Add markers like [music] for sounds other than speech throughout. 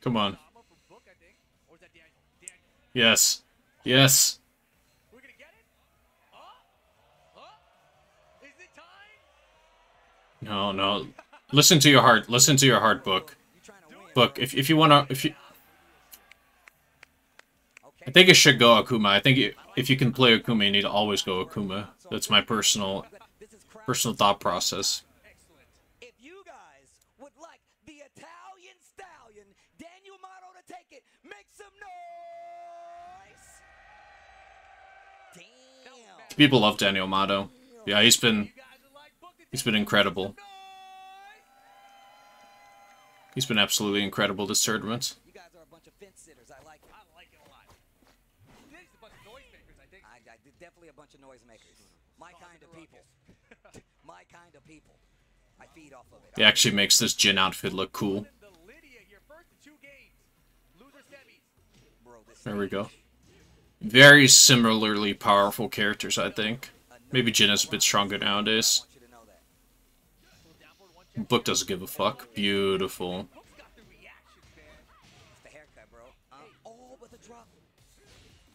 Come on. Yes. Yes. No, no. Listen to your heart. Listen to your heart, book. Book. If if you wanna, if you, I think it should go Akuma. I think if you can play Akuma, you need to always go Akuma. That's my personal, personal thought process. People love Daniel Mado. Yeah, he's been, he's been incredible. He's been absolutely incredible this tournament. It. It definitely a bunch of noisemakers. My kind of people. My kind of people. I feed off of it. He actually makes this Jin outfit look cool. There we go. Very similarly powerful characters, I think. Maybe Jin is a bit stronger nowadays. Book doesn't give a fuck. Beautiful.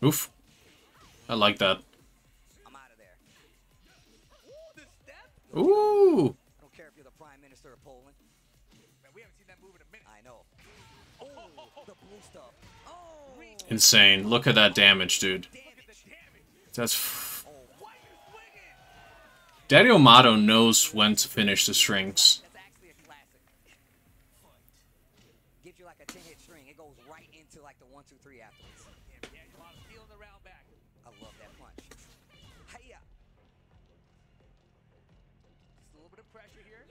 Oof. I like that. Ooh. I don't care if you're the prime minister of Poland. Insane. Look at that damage, dude. That's... f- Why are you swinging? Daniel Mado knows when to finish the strings. that's actually a classic. Gives you like a 10 hit string. It goes right into like the 1, 2, 3 afterwards. Damn, Daniel Mado stealing the round back. I love that punch. Hiya. Just a little bit of pressure here.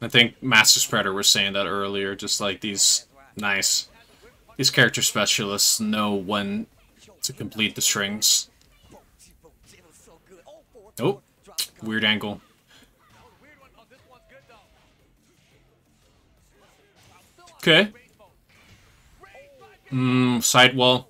I think Master Spreader was saying that earlier, just like these... Nice. These character specialists know when to complete the strings. Oh, weird angle. Okay. Mmm, sidewall.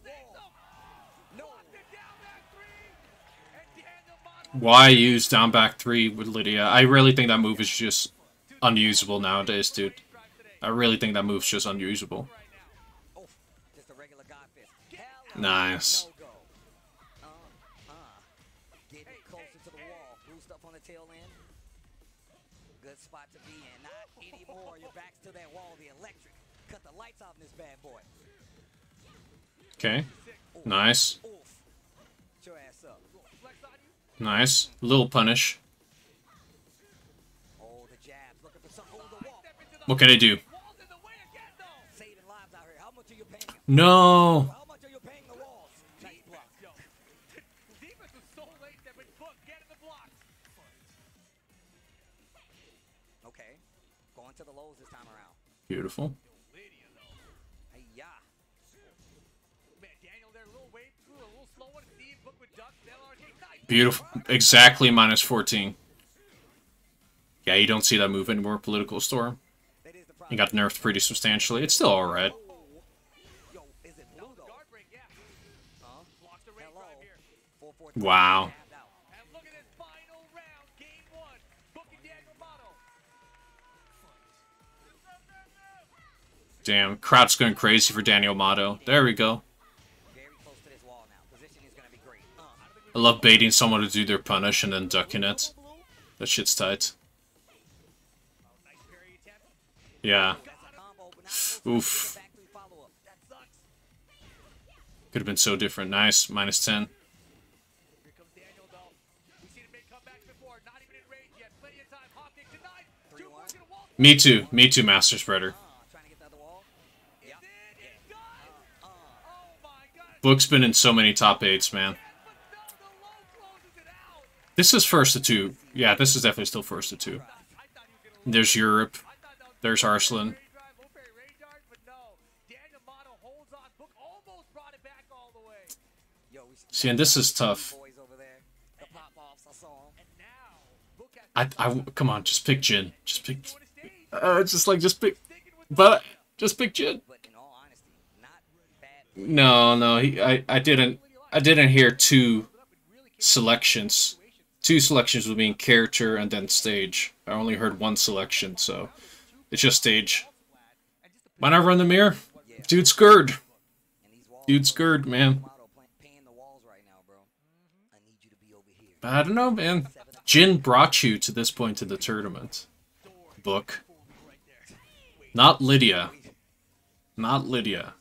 Why use down back three with Lidia? I really think that move is just unusable nowadays, dude. I really think that move's just unusable. End. Good spot to be in. Not anymore. Your back's to that wall. The electric. Cut the lights off this bad boy. Okay. Nice. Oof. Get your ass up. Flex on you. Nice. Little punish. What can I do? for Going to the lows this time around. Beautiful. Lidia, though. Hey, yeah. Man, Daniel there, a little wave through, a little slow one. Steve, Book with duck. LRK. Beautiful. Exactly minus 14. Yeah, you don't see that move anymore, Political Storm. That is He got nerfed pretty substantially. It's still alright. Yo, Damn, crowd's going crazy for Daniel Mado. There we go. I love baiting someone to do their punish and then ducking it. That shit's tight. Yeah. Oof. Could have been so different. Nice. Minus 10. Here comes Daniel, though. We've seen Book's been in so many top eights, man. This is first to two. Yeah, this is definitely still first to two. There's Europe. There's Arslan. See, and this is tough. I I, come on, just pick Jin. Just pick. Uh, just like, just pick. But just pick Jin. But in all honesty, not bad. No, no, he, I, I didn't, I didn't hear two selections. Two selections would mean character and then stage. I only heard one selection, so it's just stage. When I run the mirror, Dude's scared. Dude's scared, man. I don't know, man. Jin brought you to this point in the tournament. Book. Not Lidia. Not Lidia.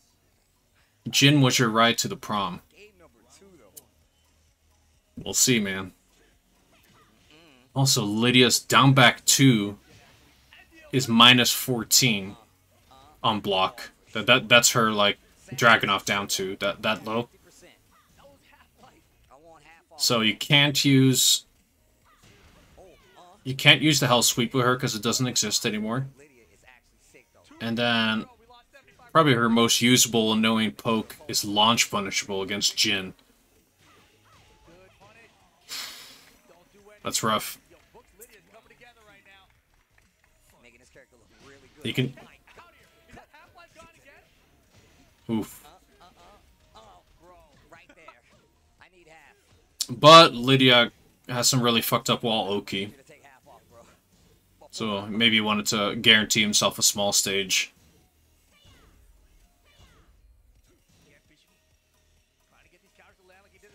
Jin was your ride to the prom. We'll see, man. Also, Lidia's down back 2 is minus 14 on block. That, that That's her, like, Dragunov down 2. That, that low. 50%. I want half off. So you can't use... You can't use the Hell Sweep with her because it doesn't exist anymore. And then probably her most usable annoying poke is launch punishable against Jin. That's rough. You can oof. But Lidia has some really fucked up wall Oki. So maybe he wanted to guarantee himself a small stage. Hit.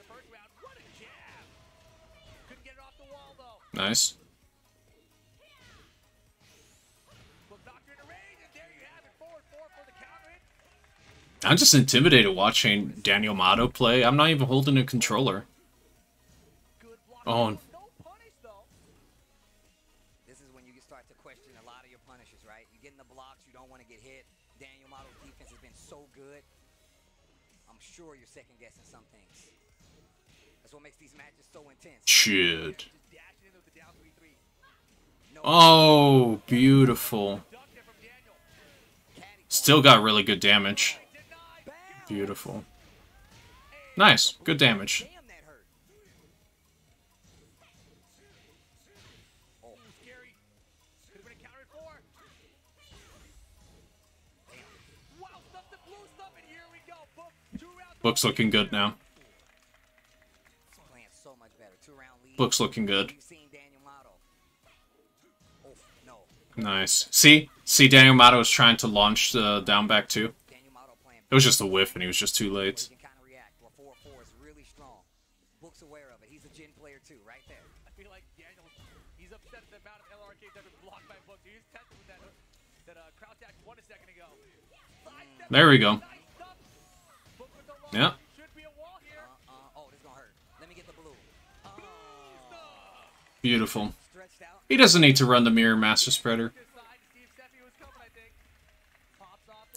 I'm just intimidated watching Daniel Mado play. I'm not even holding a controller. Good. Oh. No punish, though. This is when you start to question a lot of your punishes, right? You get in the blocks, you don't want to get hit. Daniel Mado's defense has been so good. I'm sure you're second guessing some things. No Oh, beautiful. Still got really good damage. Beautiful. Nice. Good damage. Damn, looking good Oh, Book's looking good. You've seen Daniel Mado. Oh, no. Nice. See? See, Daniel Mado was trying to launch the down back too. Daniel Mado playing It was just a whiff and he was just too late. He can kind of react. Where 4-4 is really strong. Book's aware of it. He's a Jin player too, right there. we go. like Beautiful. He doesn't need to run the mirror master spreader. To.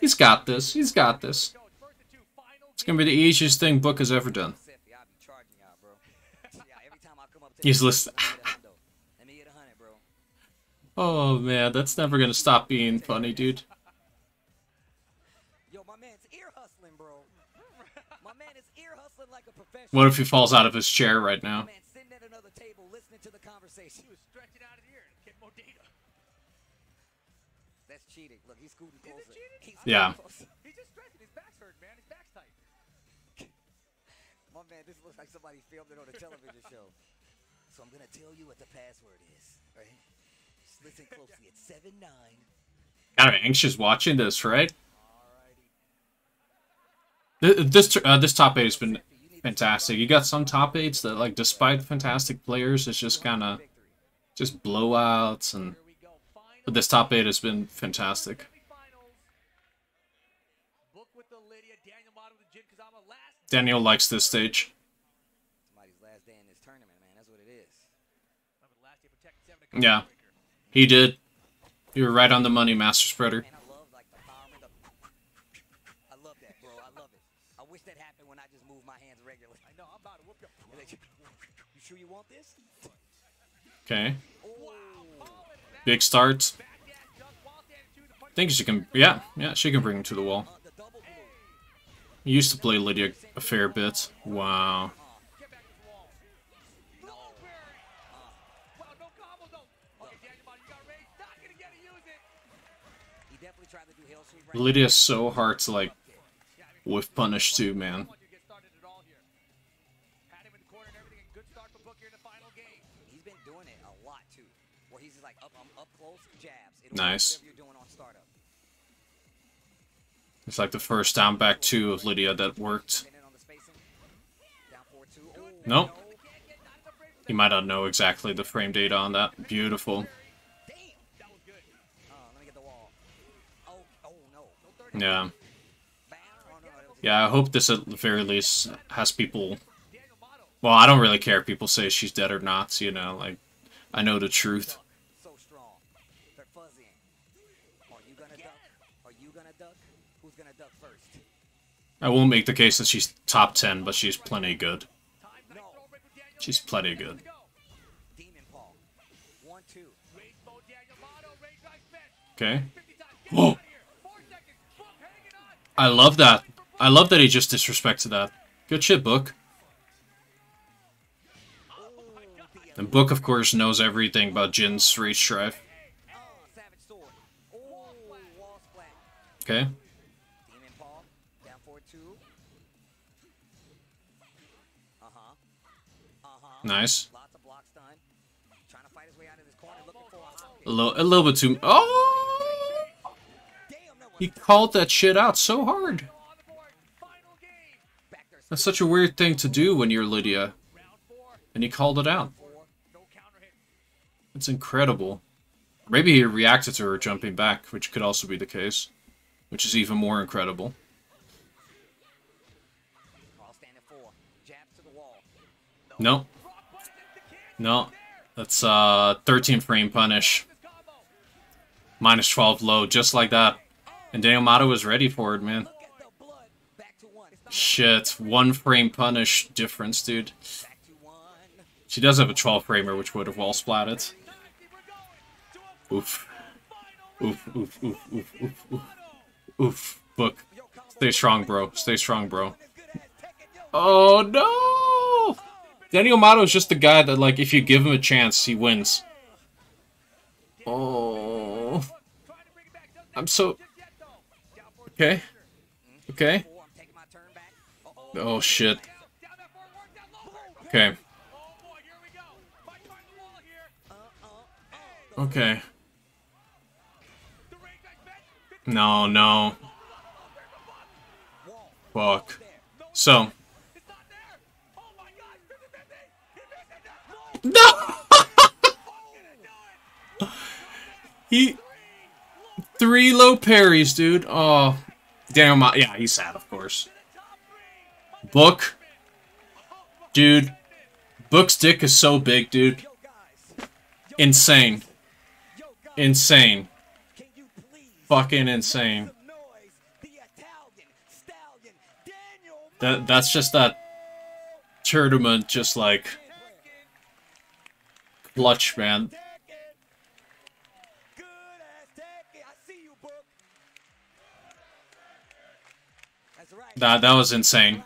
He's got this. He's got this. It's It's gonna be the easiest thing Book has ever done. To He's listening. [laughs] Oh man, that's never gonna stop being funny, dude. What if he falls out of his chair right now? Man sitting at another table listening to the conversation. He was stretching out his ear to get more data. That's cheating. Look, he's scooting Is it closer. cheating? He's Yeah. closer. [laughs] He's just stretching. His back's hurt, man. His back's tight. My man, this looks like somebody filmed it on a television show. [laughs] So I'm gonna tell you what the password is, right? Just listen [laughs] closely. It's seven nine. Kind of anxious watching this, right? Alrighty. This uh, this top eight has been fantastic. You got some top eights that, like, despite fantastic players, it's just kind of just blowouts, and but this top eight has been fantastic. Daniel likes this stage. Yeah. He did. You were right on the money, Master Spreader. And I love like the power and the. I love that, bro. I love it. I wish that happened when I just move my hands regularly. I know. I'm about to whoop you. Like, you sure you want this? Okay. Big start. Punch. think she can. Yeah, yeah, she can bring him to the wall. He used to play Lidia a fair bit. Wow. Lidia's so hard to like. Blueberry. Wow, no combo like up, um, up close jabs. It'll Nice. You're doing on startup. It's like the first down back two of Lidia that worked. Pinning on the spacing. Down 4-2. Nope. You might not know exactly the frame data on that. Beautiful. damn. That was good. Uh, let me get the wall. Oh, oh no. Yeah. Bam. No, that was Yeah, I hope this at the very least has people... Well, I don't really care if people say she's dead or not, you know, like... I know the truth. Are you gonna duck? Who's gonna duck first? I won't make the case that she's top 10, but she's plenty good. No. throw break with Daniel. She's plenty good. Demon Paw. One, two. Rage mode, Daniel Mado. Rage. Okay? 50 times. Get Whoa. out of here. Four seconds. Book hanging on. I love that. I love that he just disrespected that. Good shit, Book. And Book, of course, knows everything about Jin's Rage Drive. Okay? Demon Paw. Down four, two. Uh-huh. Uh-huh. Nice. Lots of blocks done. Trying to fight his way out of this corner, looking for a A little, a little bit too... Oh! Damn, that was He called that shit out so hard. On the board. Final game. back there. That's such a weird thing to do when you're Lidia. And he called it out. Four. No counter hit. It's incredible. Maybe he reacted to her jumping back, which could also be the case. Which is even more incredible. All standing four. Jabs to the wall. No. No. That's uh 13 frame punish. Minus 12 low, just like that. And Daniel Mado was ready for it, man. Look at the blood. Back to one. Shit, one frame punish difference, dude. Back to one. She does have a 12 framer, which would have wall splatted. Oof. Oof, oof, oof, oof, oof, oof. Oof. Book. Stay strong, bro. Stay strong, bro. Oh, no! Daniel Mado is just the guy that, like, if you give him a chance, he wins. Oh. I'm so... Okay. Okay. Oh, shit. Okay. Okay. No, no. Fuck. So. No! [laughs] he. Three low parries, dude. Oh. Damn, yeah, he's sad, of course. Book. Dude. Book's dick is so big, dude. Insane. Insane. Fucking insane. That that's just that tournament just like clutch, man. That that was insane.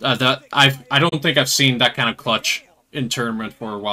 Uh, that I I don't think I've seen that kind of clutch in tournament for a while.